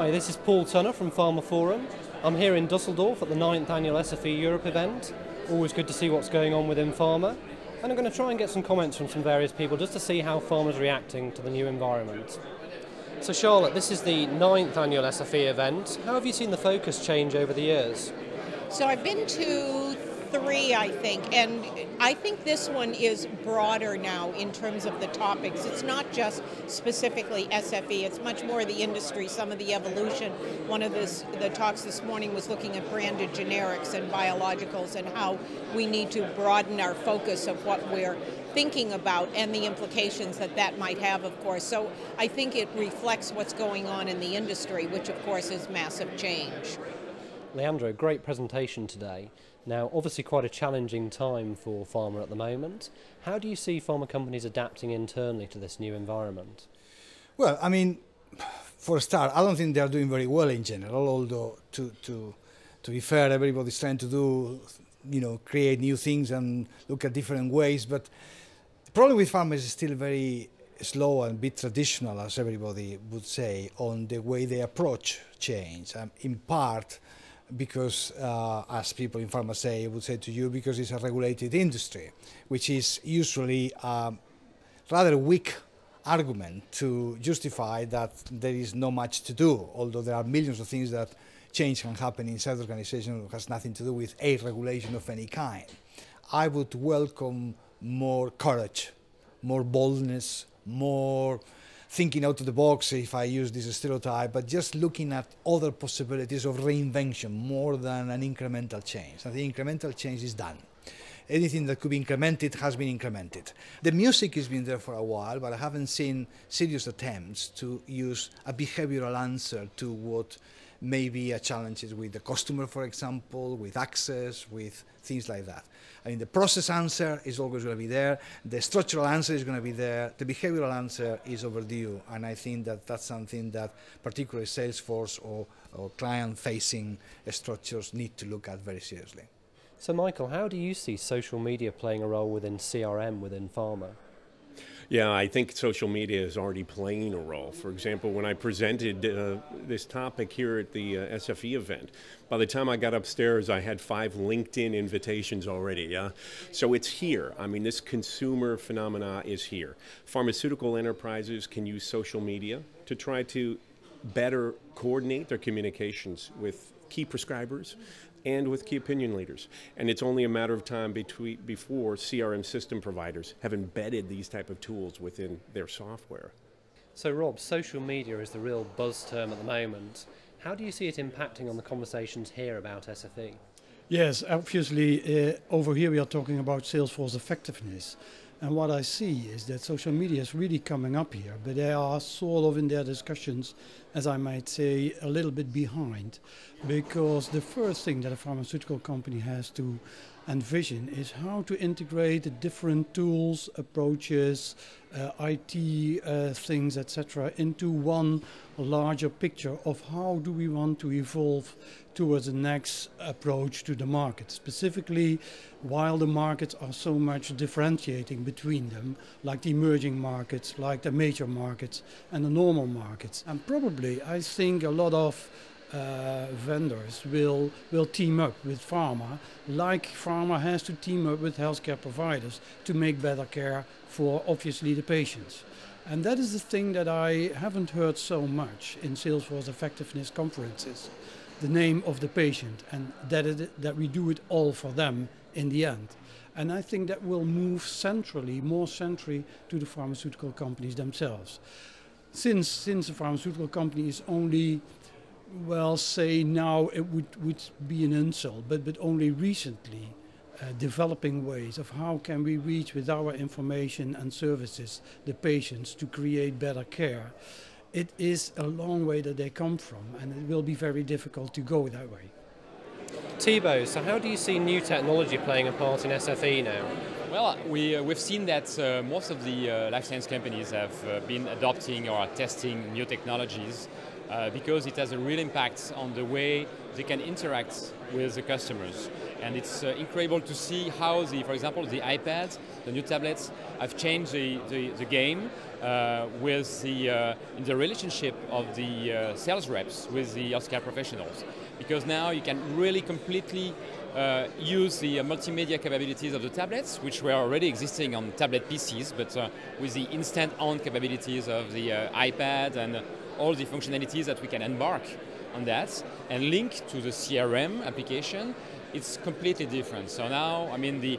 Hi, this is Paul Tunnah from pharmaphorum. I'm here in Dusseldorf at the 9th annual SFE Europe event. Always good to see what's going on within pharma. And I'm going to try and get some comments from some various people just to see how pharma's reacting to the new environment. So Charlotte, this is the 9th annual SFE event. How have you seen the focus change over the years? So I've been to three, I think, and I think this one is broader now in terms of the topics. It's not just specifically SFE, it's much more the industry, some of the evolution. One of this, the talks this morning was looking at branded generics and biologicals and how we need to broaden our focus of what we're thinking about and the implications that that might have, of course. So I think it reflects what's going on in the industry, which of course is massive change. Leandro, great presentation today. Now, obviously, quite a challenging time for pharma at the moment. How do you see pharma companies adapting internally to this new environment? Well, I mean, for a start, I don't think they are doing very well in general. Although, to to to be fair, everybody's trying to do, you know, create new things and look at different ways. But the problem with pharma is still very slow and a bit traditional, as everybody would say, on the way they approach change. Um, in part because, uh, as people in pharma say, I would say to you, because it's a regulated industry, which is usually a rather weak argument to justify that there is no much to do, although there are millions of things that change can happen inside the organization that has nothing to do with a regulation of any kind. I would welcome more courage, more boldness, more thinking out of the box, if I use this stereotype, but just looking at other possibilities of reinvention more than an incremental change. I think incremental change is done. Anything that could be incremented has been incremented. The music has been there for a while, but I haven't seen serious attempts to use a behavioral answer to what maybe a challenges with the customer, for example, with access, with things like that. I mean, the process answer is always going to be there. The structural answer is going to be there. The behavioral answer is overdue. And I think that that's something that particularly Salesforce or, or client-facing structures need to look at very seriously. So Michael, how do you see social media playing a role within CRM within pharma? Yeah, I think social media is already playing a role. For example, when I presented uh, this topic here at the uh, SFE event, by the time I got upstairs, I had five LinkedIn invitations already. Yeah, so it's here. I mean, this consumer phenomena is here. Pharmaceutical enterprises can use social media to try to better coordinate their communications with key prescribers and with key opinion leaders. And it's only a matter of time between, before CRM system providers have embedded these type of tools within their software. So Rob, social media is the real buzz term at the moment. How do you see it impacting on the conversations here about SFE? Yes, obviously, uh, over here we are talking about Salesforce effectiveness. And what I see is that social media is really coming up here, but they are sort of in their discussions, as I might say, a little bit behind. Because the first thing that a pharmaceutical company has to envision is how to integrate the different tools, approaches, uh, IT uh, things, etc., into one larger picture of how do we want to evolve towards the next approach to the market. Specifically, while the markets are so much differentiating between them, like the emerging markets, like the major markets, and the normal markets. And probably, I think a lot of uh, vendors will will team up with pharma, like pharma has to team up with healthcare providers to make better care for obviously the patients. And that is the thing that I haven't heard so much in Salesforce effectiveness conferences, the name of the patient, and that it, that we do it all for them in the end. And I think that will move centrally, more centrally, to the pharmaceutical companies themselves. Since since a pharmaceutical company is only well, say now it would, would be an insult, but, but only recently uh, developing ways of how can we reach with our information and services the patients to create better care. It is a long way that they come from, and it will be very difficult to go that way. Thibaut, so how do you see new technology playing a part in SFE now? Well, we, uh, we've seen that uh, most of the uh, life science companies have uh, been adopting or testing new technologies uh, because it has a real impact on the way they can interact with the customers. And it's uh, incredible to see how the, for example, the iPads, the new tablets, have changed the, the, the game uh, with the, uh, in the relationship of the uh, sales reps with the healthcare professionals. Because now you can really completely uh, use the uh, multimedia capabilities of the tablets, which were already existing on tablet PCs, but uh, with the instant-on capabilities of the iPad and all the functionalities that we can embark on that and link to the CRM application, it's completely different. So now, I mean, the,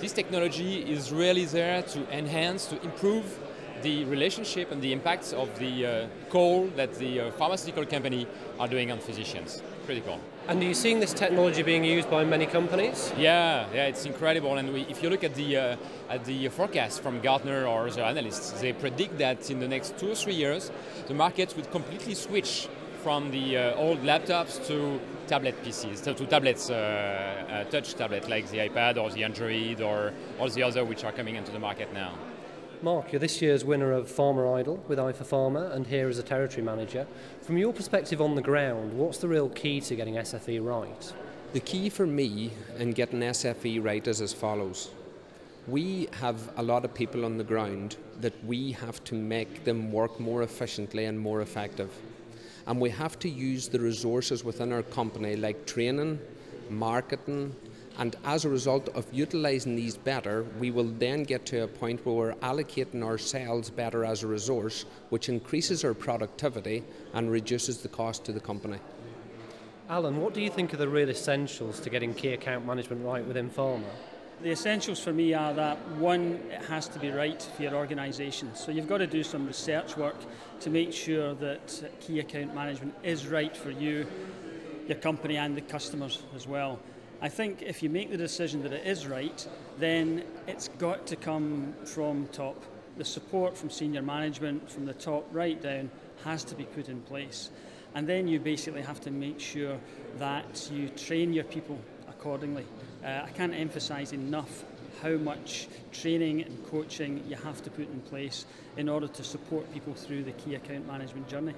this technology is really there to enhance, to improve the relationship and the impacts of the uh, call that the uh, pharmaceutical company are doing on physicians. Critical. And are you seeing this technology being used by many companies? Yeah, yeah, it's incredible. And we, if you look at the uh, at the forecast from Gartner or the analysts, they predict that in the next two or three years, the market would completely switch from the uh, old laptops to tablet PCs, to, to tablets, uh, uh, touch tablet like the iPad or the Android or all the other which are coming into the market now. Mark, you're this year's winner of Pharma Idol with eyeforpharma and here as a territory manager. From your perspective on the ground, what's the real key to getting SFE right? The key for me in getting SFE right is as follows. We have a lot of people on the ground that we have to make them work more efficiently and more effective. And we have to use the resources within our company like training, marketing, and as a result of utilising these better, we will then get to a point where we're allocating our sales better as a resource, which increases our productivity and reduces the cost to the company. Alan, what do you think are the real essentials to getting key account management right within pharma? The essentials for me are that one, it has to be right for your organisation. So you've got to do some research work to make sure that key account management is right for you, your company, and the customers as well. I think if you make the decision that it is right, then it's got to come from top. The support from senior management, from the top right down, has to be put in place. And then you basically have to make sure that you train your people accordingly. Uh, I can't emphasize enough how much training and coaching you have to put in place in order to support people through the key account management journey.